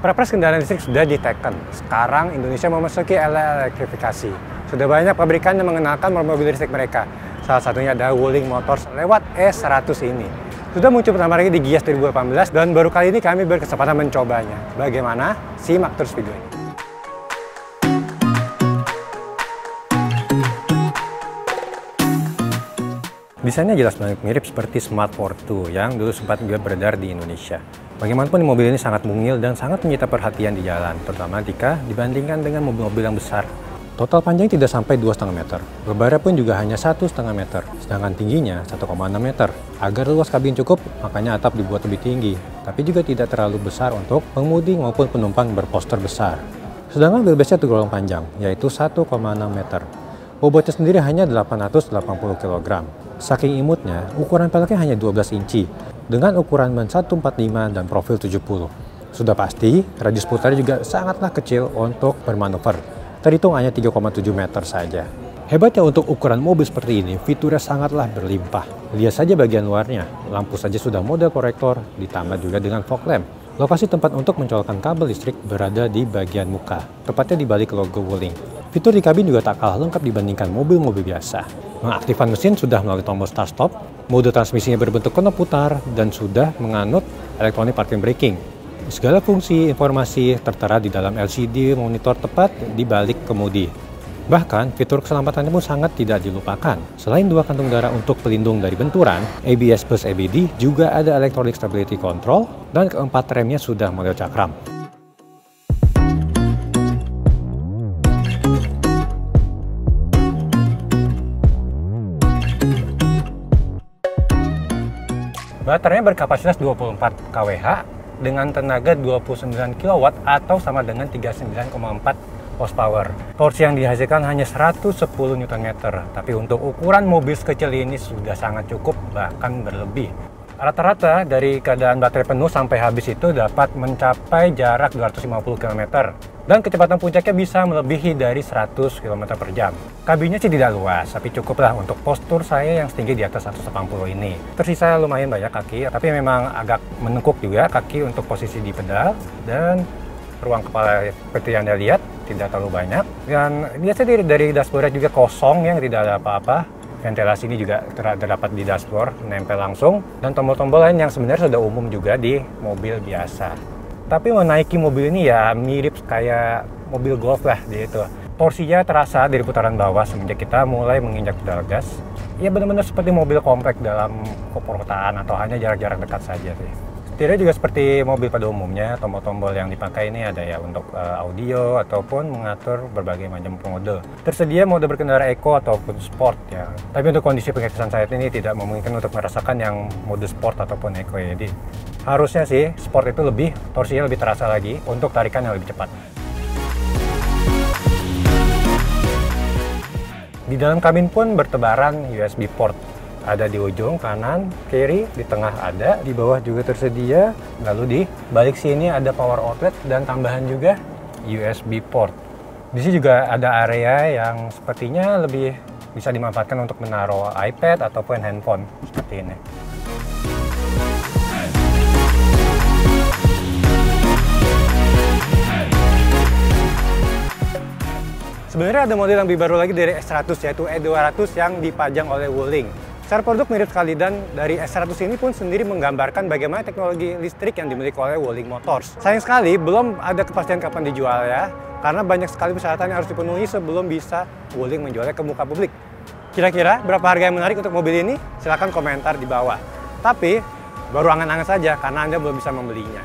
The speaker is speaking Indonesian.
Perpres kendaraan listrik sudah diteken. Sekarang Indonesia memasuki era elektrifikasi. Sudah banyak pabrikan yang mengenalkan mobil listrik mereka. Salah satunya ada Wuling Motors lewat E100 ini. Sudah muncul pertama kali di Gias 2018 dan baru kali ini kami berkesempatan mencobanya. Bagaimana? Simak terus video ini. Desainnya jelas mirip seperti Smart Fortwo yang dulu sempat juga beredar di Indonesia. Bagaimanapun mobil ini sangat mungil dan sangat menyita perhatian di jalan, terutama jika dibandingkan dengan mobil-mobil yang besar. Total panjang tidak sampai 2,5 meter, lebarnya pun juga hanya 1,5 meter, sedangkan tingginya 1,6 meter. Agar luas kabin cukup, makanya atap dibuat lebih tinggi, tapi juga tidak terlalu besar untuk pengemudi maupun penumpang berposter besar. Sedangkan wheelbase-nya tergolong panjang, yaitu 1,6 meter. Bobotnya sendiri hanya 880 kg. Saking imutnya, ukuran peleknya hanya 12 inci, dengan ukuran ban 145 dan profil 70. Sudah pasti, radius putarnya juga sangatlah kecil untuk bermanuver, terhitung hanya 3,7 meter saja. Hebatnya untuk ukuran mobil seperti ini, fiturnya sangatlah berlimpah. Lihat saja bagian luarnya, lampu saja sudah model korektor, ditambah juga dengan fog lamp. Lokasi tempat untuk mencolokkan kabel listrik berada di bagian muka, tepatnya di balik logo Wuling. Fitur di kabin juga tak kalah lengkap dibandingkan mobil-mobil biasa. Mengaktifkan mesin sudah melalui tombol start stop, mode transmisinya berbentuk knob putar, dan sudah menganut elektronik parking braking. Segala fungsi informasi tertera di dalam LCD monitor tepat di balik kemudi. Bahkan, fitur keselamatannya pun sangat tidak dilupakan. Selain dua kantung darah untuk pelindung dari benturan, ABS plus ABD juga ada Electronic Stability Control, dan keempat remnya sudah model cakram. Baterainya berkapasitas 24 kWh dengan tenaga 29 kW atau sama dengan 39,4 horsepower. Torsi yang dihasilkan hanya 110 Nm, tapi untuk ukuran mobil sekecil ini sudah sangat cukup bahkan berlebih. Rata-rata dari keadaan baterai penuh sampai habis itu dapat mencapai jarak 250 km dan kecepatan puncaknya bisa melebihi dari 100 km per jam. Kabinnya sih tidak luas, tapi cukuplah untuk postur saya yang setinggi di atas 180 ini. Tersisa lumayan banyak kaki, tapi memang agak menengkuk juga kaki untuk posisi di pedal dan ruang kepala seperti yang Anda lihat tidak terlalu banyak. Dan biasanya dari, dari dashboardnya juga kosong yang tidak ada apa-apa. Ventilasi ini juga terdapat di dashboard, nempel langsung. Dan tombol-tombol lain yang sebenarnya sudah umum juga di mobil biasa. Tapi menaiki mobil ini ya mirip kayak mobil golf lah gitu. Porsinya terasa dari putaran bawah semenjak kita mulai menginjak pedal gas. Ya benar-benar seperti mobil kompak dalam perkotaan atau hanya jarak-jarak dekat saja sih. Setirnya juga seperti mobil pada umumnya, tombol-tombol yang dipakai ini ada ya untuk uh, audio ataupun mengatur berbagai macam mode. Tersedia mode berkendara eco ataupun sport ya. Tapi untuk kondisi pengecasan saat ini tidak memungkinkan untuk merasakan yang mode sport ataupun eco ya. Jadi harusnya sih sport itu lebih torsinya lebih terasa lagi untuk tarikan yang lebih cepat. Di dalam kabin pun bertebaran USB port ada di ujung kanan, kiri, di tengah ada, di bawah juga tersedia. Lalu di balik sini ada power outlet dan tambahan juga USB port. Di sini juga ada area yang sepertinya lebih bisa dimanfaatkan untuk menaruh iPad ataupun handphone seperti ini. Sebenarnya ada model yang lebih baru lagi dari S100 yaitu E200 yang dipajang oleh Wuling. Secara produk mirip sekali dan dari S100 ini pun sendiri menggambarkan bagaimana teknologi listrik yang dimiliki oleh Wuling Motors. Sayang sekali belum ada kepastian kapan dijual ya, karena banyak sekali persyaratan yang harus dipenuhi sebelum bisa Wuling menjualnya ke muka publik. Kira-kira berapa harga yang menarik untuk mobil ini? Silahkan komentar di bawah. Tapi baru angan-angan saja karena Anda belum bisa membelinya.